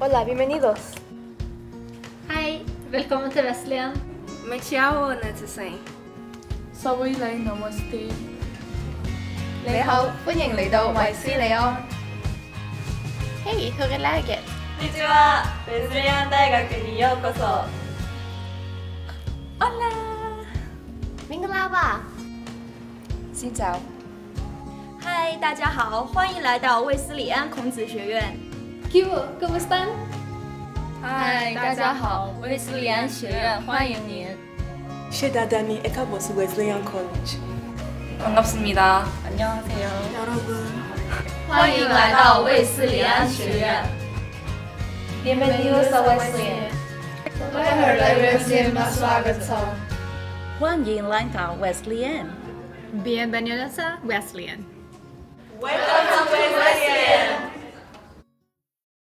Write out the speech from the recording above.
Hola, bienvenidos. Hei, velkommen til Vestlighen. Me chamo Nathan. 收威你 Namaste。你好，歡迎嚟到維斯利安。Hei, hur är läget? こんにちは。ベスリアン大学にようこそ。 Hola! Mingalaba! Xin chào。嗨，大家好，欢迎来到卫斯理安孔子学院。 Kiwo, ¿cómo están? 嗨，大家好，卫斯理安学院欢迎您。 Shedadani Ekabos Wesleyan College. 반갑습니다. 안녕하세요. 欢迎来到卫斯理安学院。 Bienvenidos a Wesleyan。欢迎来到 Wesleyan。 Bienvenidos a Wesleyan. Welcome to Wesleyan.